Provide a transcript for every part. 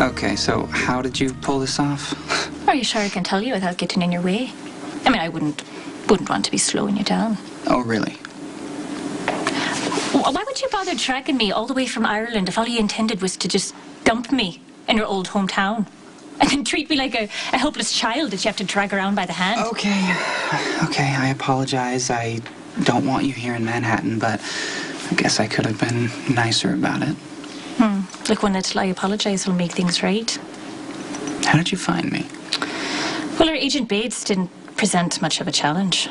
Okay, so how did you pull this off? Are you sure I can tell you without getting in your way? I mean, I wouldn't wouldn't want to be slowing you down. Oh, really? Why would you bother dragging me all the way from Ireland if all you intended was to just dump me in your old hometown? And then treat me like a, a helpless child that you have to drag around by the hand? Okay. Okay, I apologize. I don't want you here in Manhattan, but I guess I could have been nicer about it. Hmm. Look, one little I apologise will make things right. How did you find me? Well, our agent Bates didn't present much of a challenge.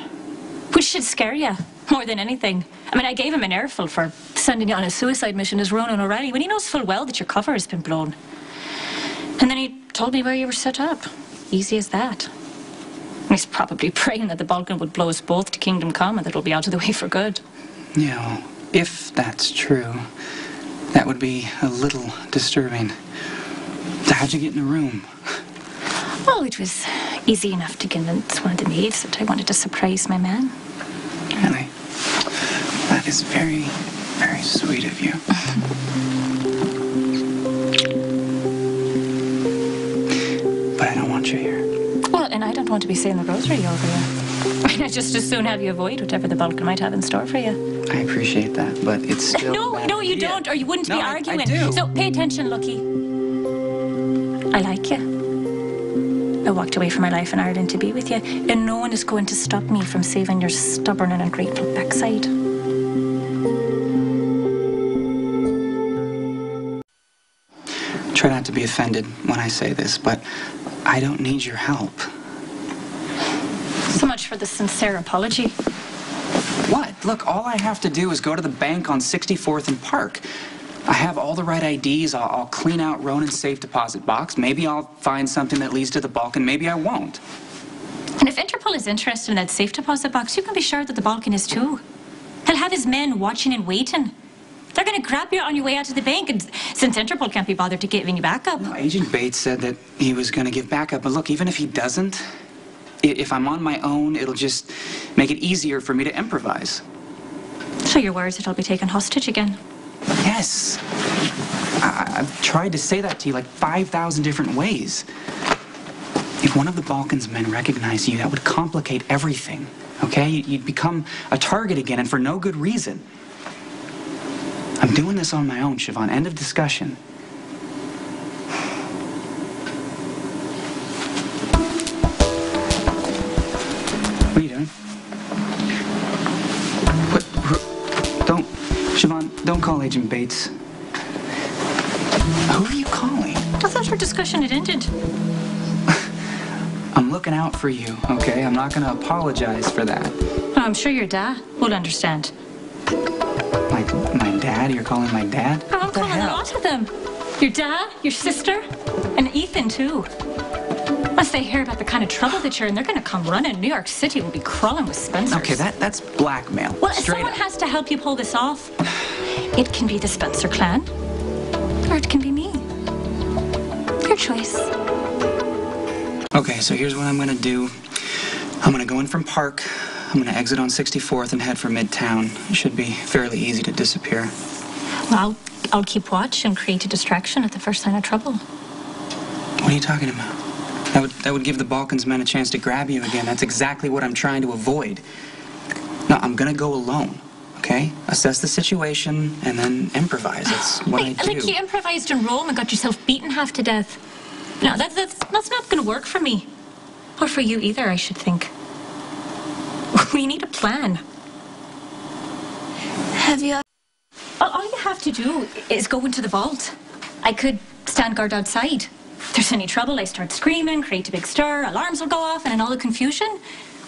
Which should scare you more than anything. I mean, I gave him an airful for sending you on a suicide mission as Ronan O'Reilly when he knows full well that your cover has been blown. And then he told me where you were set up. Easy as that. He's probably praying that the Balkan would blow us both to Kingdom Come and that we'll be out of the way for good. Yeah, well, if that's true, that would be a little disturbing. How'd you get in the room? Well, it was easy enough to convince one of the maids that I wanted to surprise my man. Really? That is very, very sweet of you. but I don't want you here. Well, and I don't want to be saying the rosary over you. I'd just as soon have you avoid whatever the Balkan might have in store for you. I appreciate that, but it's still. No, bad no, you don't, or you wouldn't No, be I- I arguing. do. So pay attention, Lucky. I like you. I walked away from my life in Ireland to be with you, and no one is going to stop me from saving your stubborn and ungrateful backside. Try not to be offended when I say this, but I don't need your help. For the sincere apology. What? Look, all I have to do is go to the bank on 64th and Park. I have all the right IDs. I'll, I'll clean out Ronan's safe deposit box. Maybe I'll find something that leads to the Balkan. Maybe I won't. And if Interpol is interested in that safe deposit box, you can be sure that the Balkan is too. He'll have his men watching and waiting. They're going to grab you on your way out to the bank, and since Interpol can't be bothered to giving you backup. No, Agent Bates said that he was going to give backup. But look, even if he doesn't, if I'm on my own, it'll just make it easier for me to improvise. So you're worried that I'll be taken hostage again? Yes. I, I've tried to say that to you like 5,000 different ways. If one of the Balkans men recognized you, that would complicate everything, okay? You- You'd become a target again, and for no good reason. I'm doing this on my own, Siobhan. End of discussion. What are? What? Don't, Siobhan, don't call Agent Bates. Who are you calling? I thought our discussion had ended. I'm looking out for you, okay? I'm not gonna apologize for that. I'm sure your dad will understand. My, my dad? You're calling my dad? I'm What calling a lot of them. Your dad, your sister, and Ethan, too. Once they hear about the kind of trouble that you're in, they're going to come running. New York City will be crawling with Spencers. Okay, that, that's blackmail. Well, Straight someone up. has to help you pull this off. It can be the Spencer clan, or it can be me. Your choice. Okay, so here's what I'm gonna do. I'm gonna go in from Park. I'm gonna exit on 64th and head for Midtown. It should be fairly easy to disappear. Well, I'll, I'll keep watch and create a distraction at the first sign of trouble. What are you talking about? That would, that would give the Balkans men a chance to grab you again. That's exactly what I'm trying to avoid. No, I'm gonna go alone, okay? Assess the situation and then improvise. That's oh, what I Like, do. like you improvised in Rome and got yourself beaten half to death. No, that, that's, that's not going to work for me. Or for you either, I should think. We need a plan. Have you All, all you have to do is go into the vault. I could stand guard outside. If there's any trouble, I start screaming, create a big stir, alarms will go off, and in all the confusion,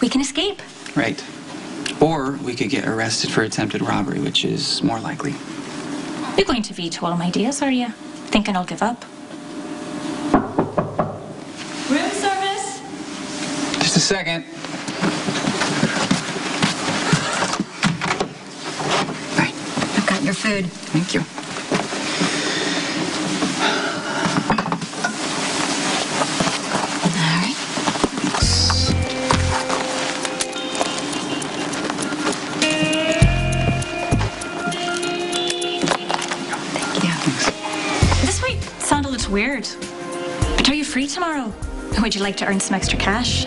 we can escape. Right. Or we could get arrested for attempted robbery, which is more likely. You're going to veto all my ideas, are you? Thinking I'll give up? Room service? Just a second. Hi. I've got your food. Thank you. weird. But are you free tomorrow? Would you like to earn some extra cash?